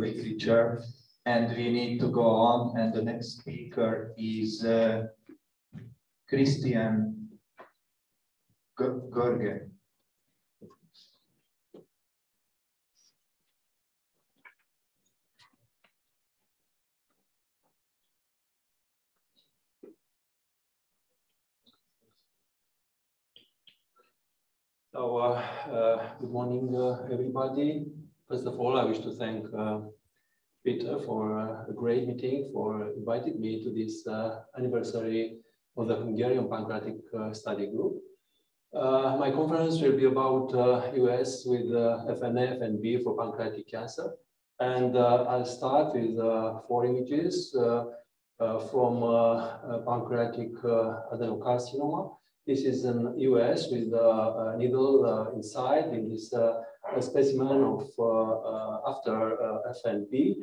literature. And we need to go on. And the next speaker is uh, Christian Gheorghe. So, uh, uh, good morning, uh, everybody. First of all, I wish to thank uh, Peter for uh, a great meeting, for inviting me to this uh, anniversary of the Hungarian Pancreatic uh, Study Group. Uh, my conference will be about uh, EUS with FNA and B for pancreatic cancer. And I'll start with four images from pancreatic adenocarcinoma. This is an EUS with a needle uh, inside in this uh, specimen of uh, after FNB.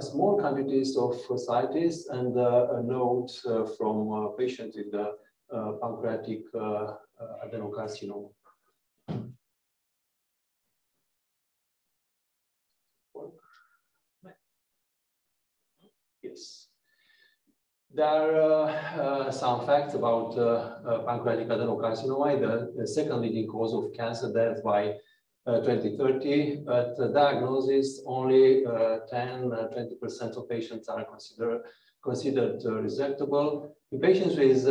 small quantities of ascites and a note from patients with the pancreatic adenocarcinoma. Yes. There are uh, uh, some facts about uh, pancreatic adenocarcinoma, the, the, second leading cause of cancer death by Uh, 2030, but diagnosis only uh, 10-20% uh, of patients are considered considered resectable. In patients with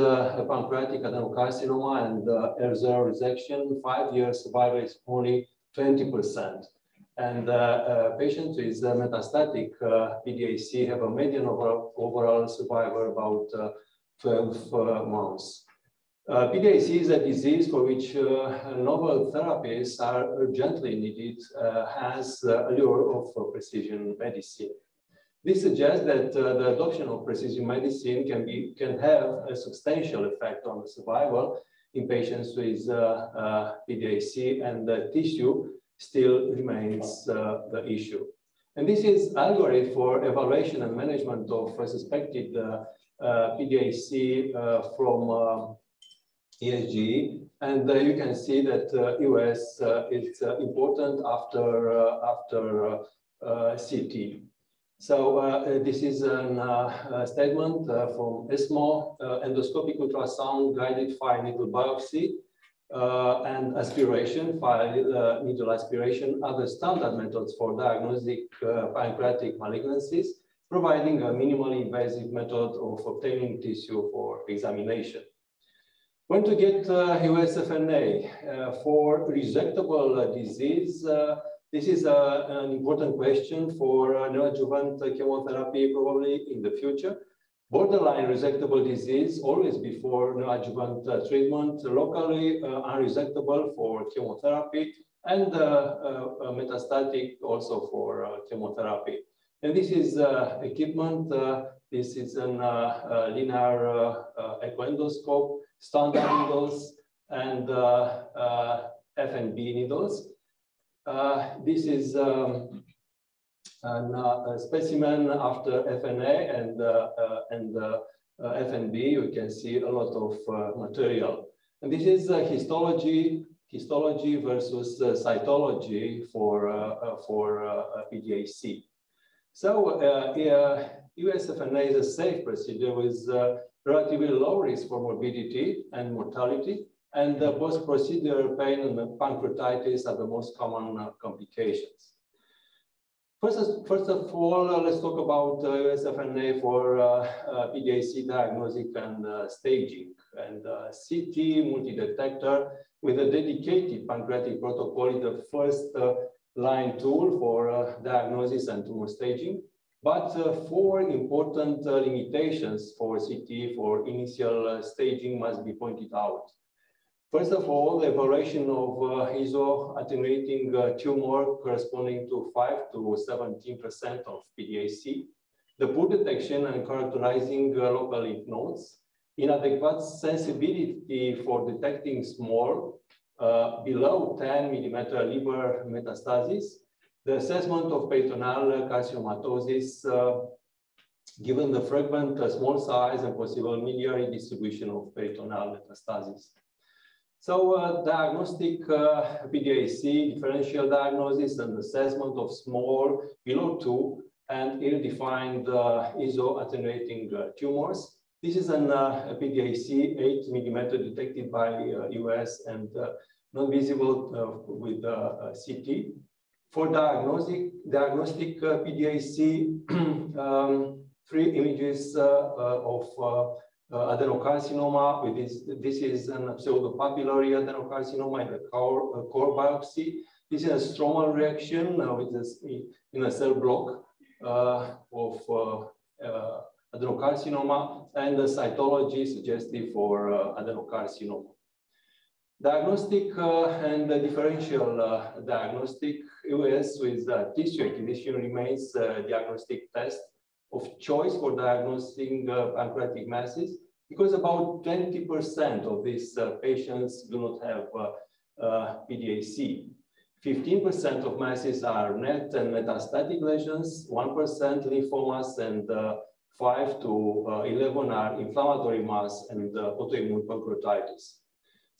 pancreatic adenocarcinoma and R0 resection, five-year survival is only 20%. And uh, uh, patients with uh, metastatic PDAC have a median overall, overall survival about 12 months. Uh, PDAC is a disease for which uh, novel therapies are urgently needed, uh, has the allure of precision medicine. This suggests that the adoption of precision medicine can, be, can have a substantial effect on survival in patients with PDAC and the tissue still remains uh, the issue. And this is algorithm for evaluation and management of suspected uh, uh, PDAC uh, from uh, ESG. And uh, you can see that uh, EUS uh, is uh, important after, after CT. So this is a statement from ESMO, endoscopic ultrasound guided fine needle biopsy uh, and aspiration, fine uh, needle aspiration, are the standard methods for diagnostic uh, pancreatic malignancies, providing a minimally invasive method of obtaining tissue for examination. When to get uh, EUS-FNA uh, for resectable disease, uh, this is an important question for neoadjuvant chemotherapy probably in the future borderline resectable disease always before neoadjuvant uh, treatment, locally uh, unresectable for chemotherapy, and uh, uh metastatic also for uh, chemotherapy. And this is uh, equipment. Uh, this is a uh, uh, linear echoendoscope, standard needles, and FNB needles. this is um, uh, a specimen after FNA and, uh, uh, and FNB, you can see a lot of material. And this is histology, histology versus cytology for, for PDAC. So uh, EUS-FNA is a safe procedure with uh, relatively low risk for morbidity and mortality, and uh, both procedure pain and pancreatitis are the most common uh, complications. First, first of all, uh, let's talk about uh, EUS-FNA for uh, uh PDAC diagnostic and uh, staging. And uh, CT multi-detector with a dedicated pancreatic protocol is the first line tool for diagnosis and tumor staging. But four important limitations for CT for initial staging must be pointed out. First of all, the evaluation of uh, iso-attenuating uh, tumor corresponding to 5 to 17% of PDAC, the poor detection and characterizing uh, local lymph nodes, inadequate sensibility for detecting small, uh, below 10 millimeter liver metastasis, the assessment of peritoneal carcinomatosis, uh, given the fragment, uh, small size and possible miliary distribution of peritoneal metastasis. So uh, diagnostic uh, PDAC, differential diagnosis and assessment of small below two and ill-defined uh, iso-attenuating uh, tumors. This is an uh, PDAC 8 millimeter detected by EUS uh, and uh, non-visible with CT. For diagnostic, diagnostic PDAC, um, three images of uh, adenocarcinoma. With this, this is an pseudopapillary adenocarcinoma in core, uh, core biopsy. This is a stromal reaction uh, with this in a cell block uh, of uh, uh, adenocarcinoma and the cytology suggestive for adenocarcinoma. Diagnostic and differential diagnostic EUS with tissue acquisition remains diagnostic test of choice for diagnosing uh, pancreatic masses because about 20% of these uh, patients do not have uh, PDAC. 15% of masses are NET and metastatic lesions, 1% lymphomas, and uh, 5 to uh, 11 are inflammatory mass and uh, autoimmune pancreatitis.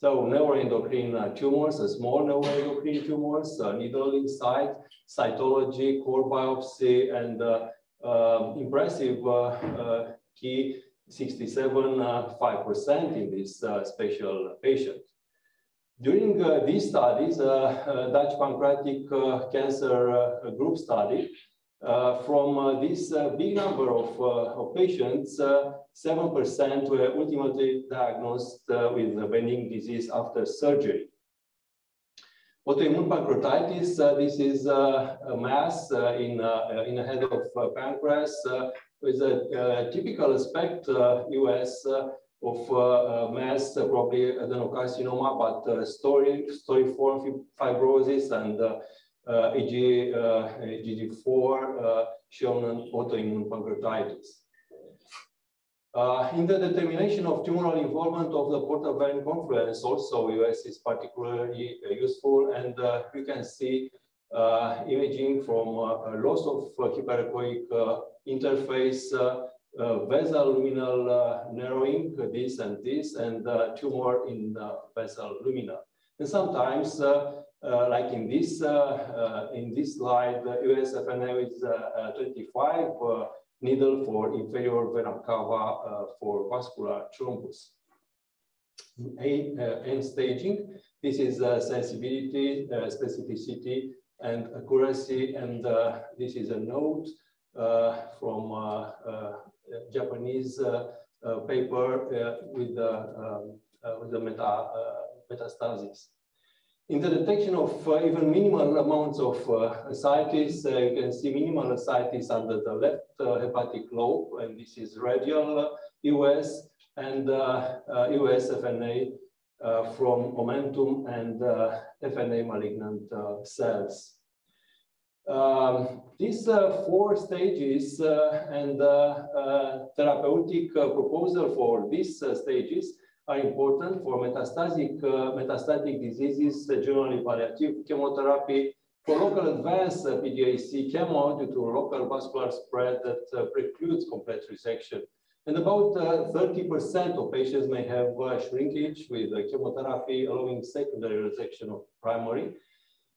So neuroendocrine tumors, small neuroendocrine tumors, needle inside, cytology, core biopsy, and uh, impressive uh, uh, key 67.5% in this special patient. During uh, these studies, uh, uh, Dutch pancreatic cancer group study, Uh, from uh, this uh, big number of, of patients, 7% were ultimately diagnosed with benign disease after surgery. Autoimmune pancreatitis, uh, this is uh, a mass uh, in, uh, in the head of uh, pancreas with a typical aspect EUS of mass, probably adenocarcinoma, but story, storiform fibrosis and EG, IgG4 shown in autoimmune pancreatitis. Uh, in the determination of tumoral involvement of the portal-vein confluence, also EUS is particularly uh, useful, and uh, you can see uh, imaging from uh, loss of uh, hyperechoic uh, interface, uh, vessel luminal narrowing, this and this, and tumor in vessel lumina. And sometimes, Uh, like in this uh, uh, in this slide, EUS FNA is 25 needle for inferior vena cava uh, for vascular thrombus. A, uh, end staging, this is uh, sensibility, specificity, and accuracy, and this is a note from Japanese paper with um, with the meta, metastasis. In the detection of uh, even minimal amounts of uh, ascites, uh, you can see minimal ascites under the left uh, hepatic lobe, and this is radial EUS and EUS FNA from omentum and FNA malignant cells. Um, these uh, four stages uh, and uh, therapeutic proposal for these stages are important for metastatic, uh, metastatic diseases, uh, generally palliative chemotherapy, for local advanced uh, PDAC chemo due to local vascular spread that uh, precludes complete resection. And about 30% uh, of patients may have uh, shrinkage with chemotherapy allowing secondary resection of primary.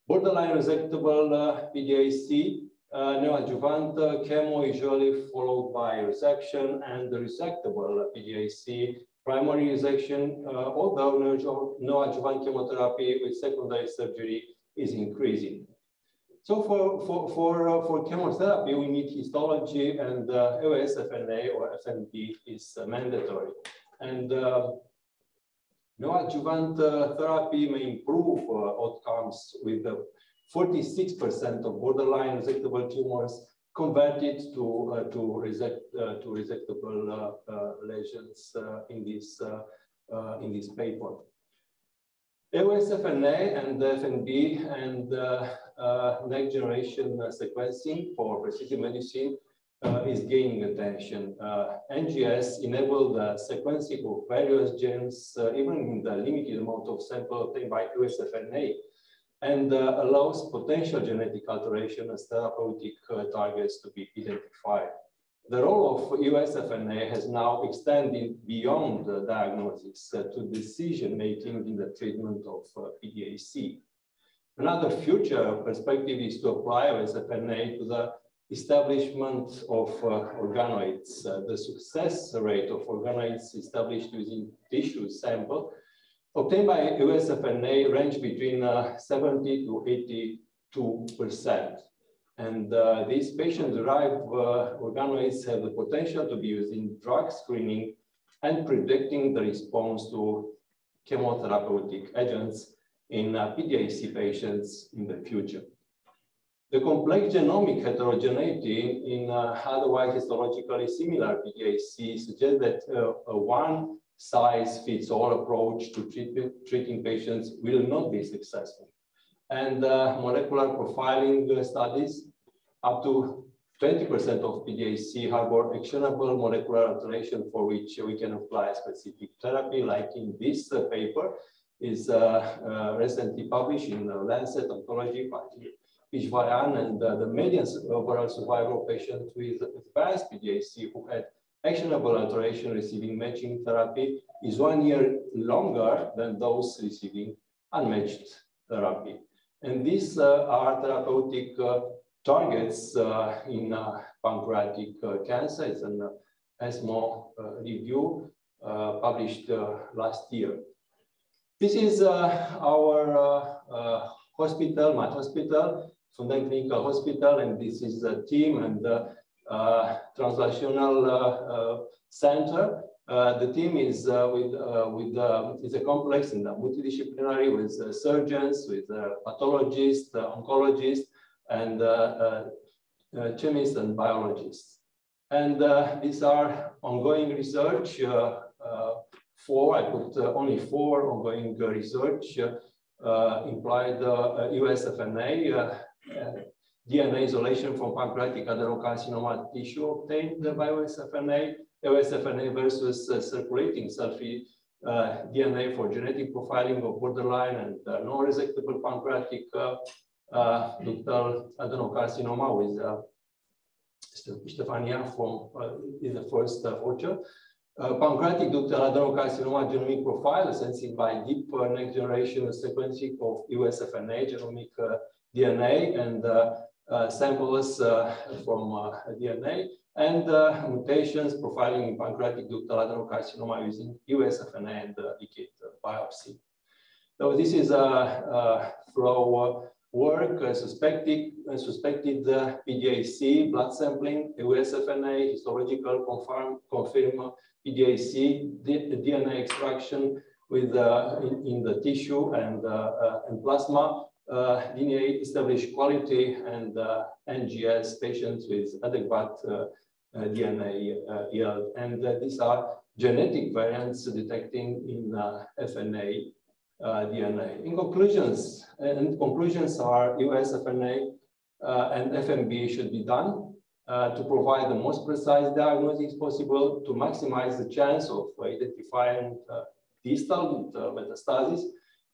Borderline resectable PDAC, neoadjuvant chemo usually followed by resection and the resectable PDAC primary resection, uh, although no, no adjuvant chemotherapy with secondary surgery is increasing. So for, for, for, uh, for chemotherapy, we need histology and uh, EUS-FNA or FNB is uh, mandatory. And uh, neoadjuvant uh, therapy may improve uh, outcomes with 46% of borderline resectable tumors converted to uh, to resect uh, to resectable uh, lesions in this in this paper. EUS-FNA and FNB and next generation sequencing for precision medicine uh, is gaining attention. Uh, NGS enabled the sequencing of various genes, uh, even in the limited amount of sample obtained by EUS-FNA, and uh, allows potential genetic alteration as therapeutic uh, targets to be identified. the role of EUS-FNA has now extended beyond the diagnosis uh, to decision making in the treatment of uh, PDAC. Another future perspective is to apply EUS-FNA to the establishment of uh, organoids. Uh, the success rate of organoids established using tissue sample obtained by EUS-FNA range between uh, 70 to 82 percent. And uh, these patient-derived uh, organoids have the potential to be used in drug screening and predicting the response to chemotherapeutic agents in uh, PDAC patients in the future. The complex genomic heterogeneity in uh, otherwise histologically similar PDAC suggests that uh, one size fits all approach to treat, treating patients will not be successful. And uh, molecular profiling studies up to 20% of PDAC harbor actionable molecular alteration for which we can apply specific therapy, like in this uh, paper is uh, uh, recently published in Lancet Oncology by Pishvaian, and the median overall survival of patients with advanced PDAC who had actionable alteration receiving matching therapy is one year longer than those receiving unmatched therapy. And these uh, are therapeutic uh, targets uh, in uh, pancreatic uh, cancer. It's an uh, ESMO review published last year. This is our hospital, my hospital, Fundeni Clinical Hospital, and this is the team and uh, Uh, translational uh, uh, center. Uh, the team is uh, with uh, with uh, is a complex and multidisciplinary with uh, surgeons, with uh, pathologists, oncologists, and chemists and biologists. And these are ongoing research. four, I put only four ongoing research implied EUS-FNA, DNA isolation from pancreatic adenocarcinoma tissue obtained by EUS-FNA, EUS-FNA versus uh, circulating cell-free uh, DNA for genetic profiling of borderline and uh, non-resectable pancreatic uh, uh, ductal adenocarcinoma with uh, Stefania from in the first photo. pancreatic ductal adenocarcinoma genomic profile sensing by deep next generation sequencing of EUS-FNA genomic DNA and samples from DNA and uh, mutations profiling in pancreatic ductal adenocarcinoma using EUS-FNA and uh, biopsy. So this is a, flow work uh, suspected, uh, suspected uh, PDAC, blood sampling, EUS-FNA, histological confirm, confirm PDAC, DNA extraction with uh, in, in, the tissue and, uh, and plasma, uh, DNA establish quality and NGS patients with adequate uh, DNA uh, yield. And uh, these are genetic variants detecting in FNA DNA. In conclusions, and conclusions are EUS FNA and FNB should be done uh, to provide the most precise diagnosis possible to maximize the chance of identifying uh, distal metastasis,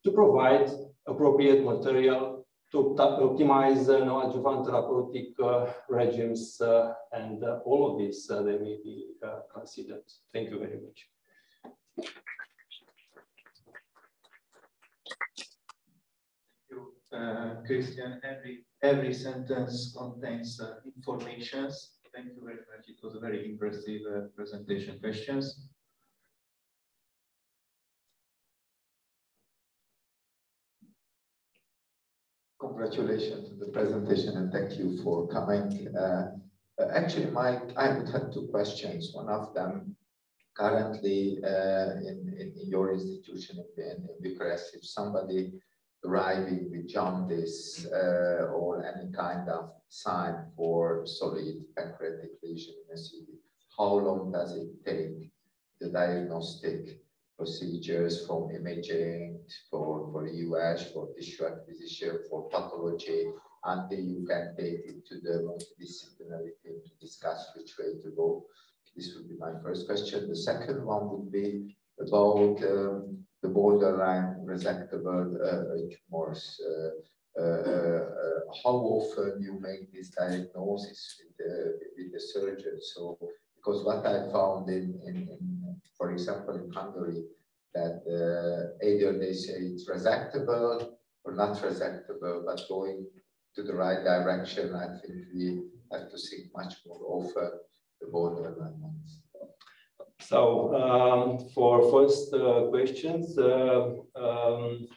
to provide appropriate material to optimize uh, neoadjuvant therapeutic uh, regimes, uh, and uh, all of this uh, they may be uh, considered. Thank you very much. Thank you, Christian. Every every sentence contains informations. Thank you very much. It was a very impressive presentation. Questions? Congratulations on the presentation and thank you for coming. Uh, actually, Mike, I would have two questions. One of them, currently uh, in, in, your institution in, in Bucharest, if somebody arriving with jaundice uh, or any kind of sign for solid pancreatic lesion in SUV, how long does it take the diagnostic procedures from imaging for, for EUS, for tissue acquisition, for pathology, until you can take it to the multidisciplinary team to discuss which way to go. This would be my first question. The second one would be about um, the borderline resectable uh, tumors. Uh, uh, uh, how often you make this diagnosis with the, with the surgeon. So, because what I found in, in, in for example, in Hungary, that uh, either they say it's resectable or not resectable, but going to the right direction, I think we have to think much more often the borderline ones. So um, for first uh, questions, uh, um,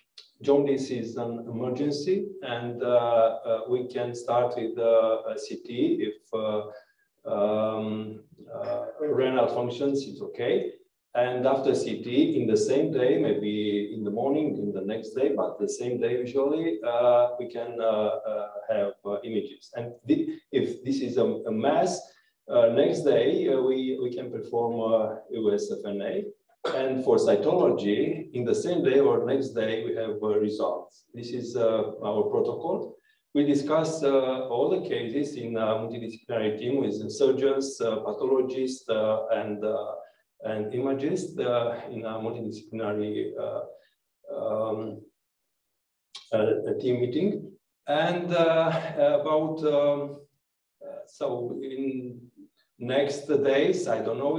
jaundice is an emergency and uh, uh we can start with uh, a CT if uh, um, renal functions is okay. And after CT, in the same day, maybe in the morning, in the next day, but the same day usually, we can have images. And th if this is a, a mass, uh, next day, uh, we, we can perform uh, USFNA. And for cytology, in the same day or next day, we have results. This is our protocol. We discuss uh, all the cases in a multidisciplinary team with surgeons, uh, pathologists, uh, and, and imagists in a multidisciplinary um, team meeting. And about, um, so in next days, I don't know,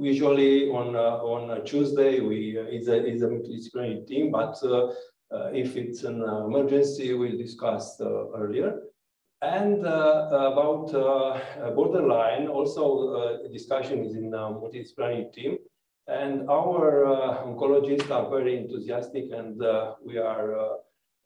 usually on uh, on Tuesday, we uh, is a, is a multidisciplinary team, but uh, Uh, if it's an emergency, we'll discuss uh, earlier. And uh, about uh, borderline, also discussion is in a multidisciplinary team. And our oncologists are very enthusiastic and we are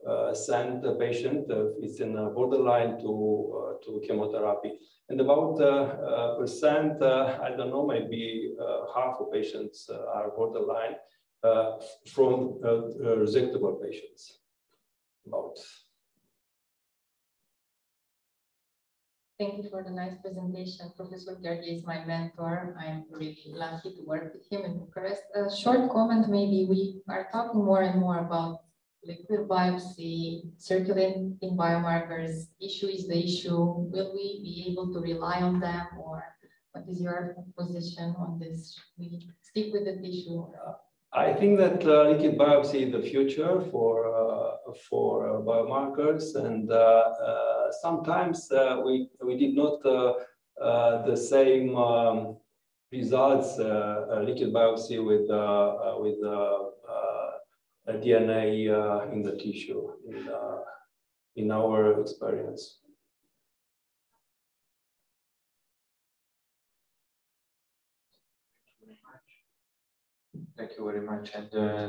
uh, send the patient uh, it's in a borderline to uh, to chemotherapy. And about uh, percent, I don't know, maybe half of patients are borderline Uh, from uh, uh, resectable patients. About. Thank you for the nice presentation. Professor Gheorghe is my mentor. I'm really lucky to work with him in Bucharest. A short comment, maybe we are talking more and more about liquid biopsy, circulating biomarkers, issue is the issue. Will we be able to rely on them or what is your position on this? We stick with the tissue? I think that uh, liquid biopsy is the future for uh, for uh, biomarkers, and uh, uh, sometimes uh, we we did not the same um, results liquid biopsy with with DNA in the tissue in, in our experience. Thank you very much. And uh,